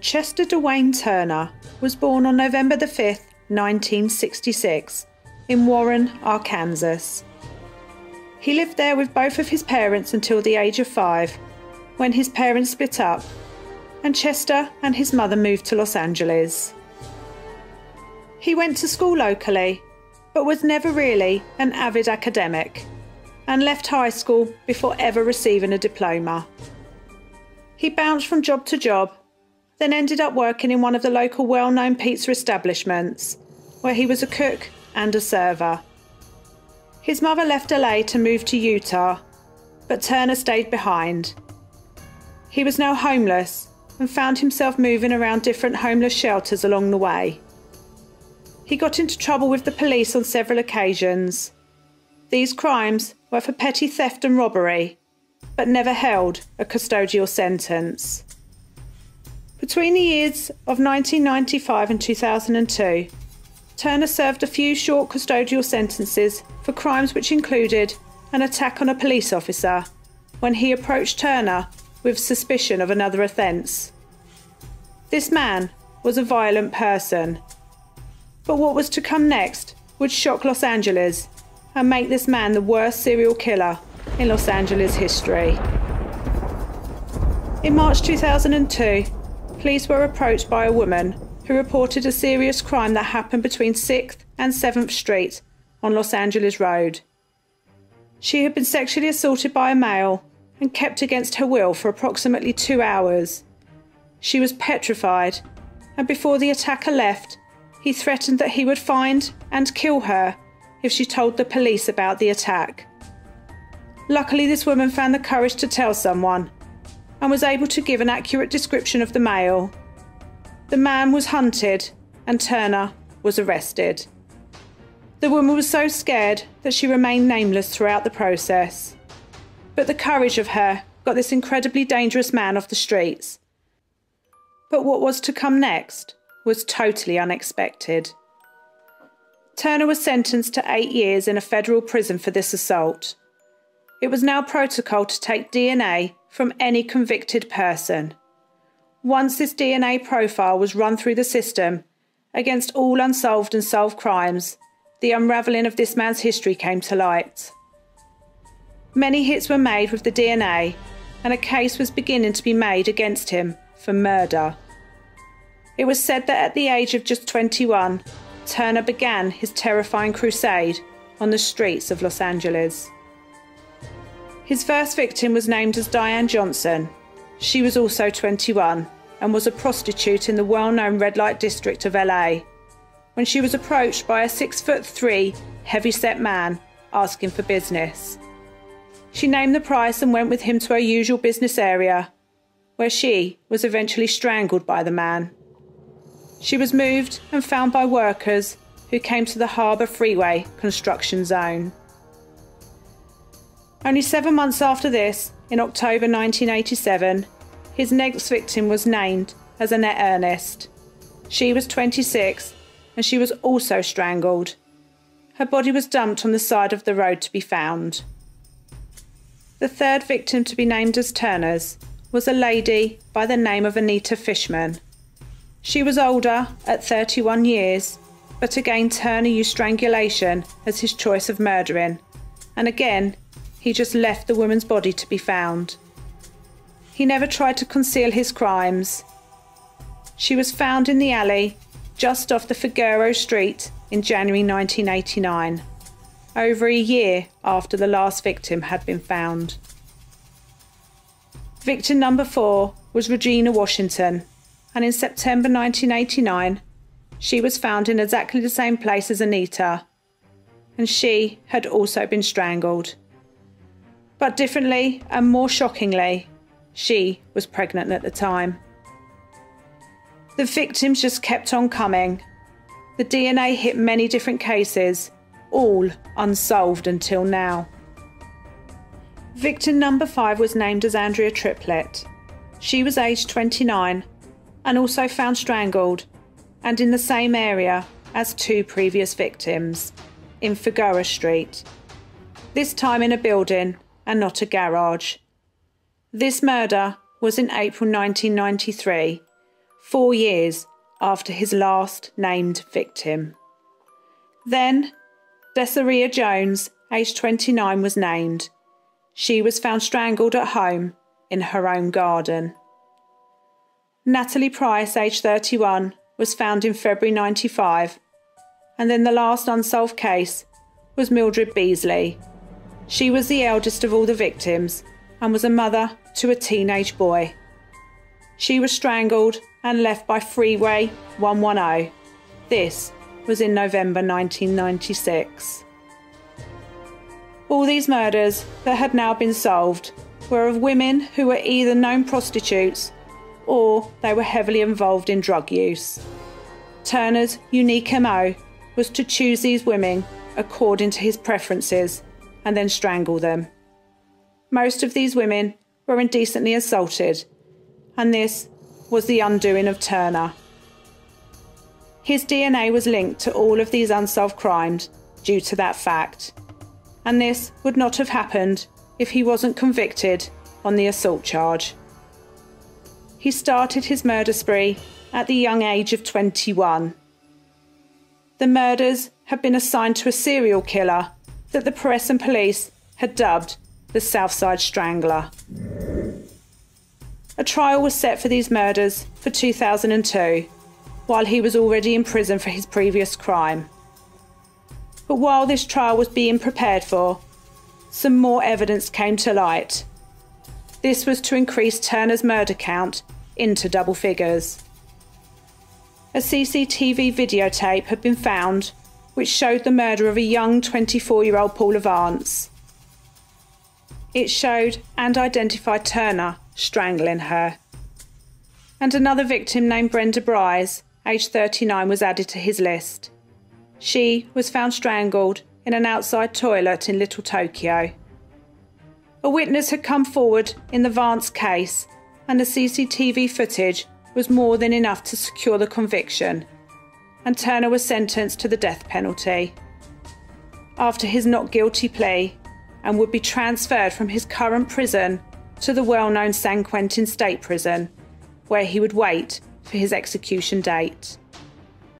Chester Dewayne Turner was born on November the 5th, 1966, in Warren, Arkansas. He lived there with both of his parents until the age of five, when his parents split up, and Chester and his mother moved to Los Angeles. He went to school locally, but was never really an avid academic, and left high school before ever receiving a diploma. He bounced from job to job then ended up working in one of the local well known pizza establishments, where he was a cook and a server. His mother left LA to move to Utah, but Turner stayed behind. He was now homeless and found himself moving around different homeless shelters along the way. He got into trouble with the police on several occasions. These crimes were for petty theft and robbery, but never held a custodial sentence. Between the years of 1995 and 2002, Turner served a few short custodial sentences for crimes which included an attack on a police officer when he approached Turner with suspicion of another offence. This man was a violent person. But what was to come next would shock Los Angeles and make this man the worst serial killer in Los Angeles history. In March 2002, police were approached by a woman who reported a serious crime that happened between 6th and 7th Street on Los Angeles Road. She had been sexually assaulted by a male and kept against her will for approximately two hours. She was petrified, and before the attacker left, he threatened that he would find and kill her if she told the police about the attack. Luckily, this woman found the courage to tell someone and was able to give an accurate description of the male. The man was hunted and Turner was arrested. The woman was so scared that she remained nameless throughout the process. But the courage of her got this incredibly dangerous man off the streets. But what was to come next was totally unexpected. Turner was sentenced to eight years in a federal prison for this assault. It was now protocol to take DNA from any convicted person. Once this DNA profile was run through the system against all unsolved and solved crimes, the unravelling of this man's history came to light. Many hits were made with the DNA, and a case was beginning to be made against him for murder. It was said that at the age of just 21, Turner began his terrifying crusade on the streets of Los Angeles. His first victim was named as Diane Johnson. She was also 21 and was a prostitute in the well known red light district of LA. When she was approached by a six foot three, heavy set man asking for business. She named the price and went with him to her usual business area, where she was eventually strangled by the man. She was moved and found by workers who came to the Harbour Freeway construction zone. Only seven months after this, in October 1987, his next victim was named as Annette Ernest. She was 26 and she was also strangled. Her body was dumped on the side of the road to be found. The third victim to be named as Turner's was a lady by the name of Anita Fishman. She was older, at 31 years, but again Turner used strangulation as his choice of murdering, and again he just left the woman's body to be found. He never tried to conceal his crimes. She was found in the alley just off the Figueroa Street in January 1989, over a year after the last victim had been found. Victim number four was Regina Washington, and in September 1989, she was found in exactly the same place as Anita, and she had also been strangled. But differently and more shockingly, she was pregnant at the time. The victims just kept on coming. The DNA hit many different cases, all unsolved until now. Victim number five was named as Andrea Triplett. She was aged 29 and also found strangled and in the same area as two previous victims in Figueroa Street, this time in a building and not a garage. This murder was in April 1993, four years after his last named victim. Then, Desarae Jones, aged 29, was named. She was found strangled at home in her own garden. Natalie Price, aged 31, was found in February 95. And then the last unsolved case was Mildred Beasley. She was the eldest of all the victims and was a mother to a teenage boy. She was strangled and left by Freeway 110. This was in November 1996. All these murders that had now been solved were of women who were either known prostitutes or they were heavily involved in drug use. Turner's unique MO was to choose these women according to his preferences and then strangle them. Most of these women were indecently assaulted, and this was the undoing of Turner. His DNA was linked to all of these unsolved crimes due to that fact, and this would not have happened if he wasn't convicted on the assault charge. He started his murder spree at the young age of 21. The murders had been assigned to a serial killer that the press and police had dubbed the Southside Strangler. A trial was set for these murders for 2002, while he was already in prison for his previous crime. But while this trial was being prepared for, some more evidence came to light. This was to increase Turner's murder count into double figures. A CCTV videotape had been found which showed the murder of a young 24 year old Paula Vance. It showed and identified Turner strangling her. And another victim named Brenda Bryce, aged 39, was added to his list. She was found strangled in an outside toilet in Little Tokyo. A witness had come forward in the Vance case, and the CCTV footage was more than enough to secure the conviction, and Turner was sentenced to the death penalty. After his not guilty plea, and would be transferred from his current prison to the well known San Quentin State Prison, where he would wait for his execution date.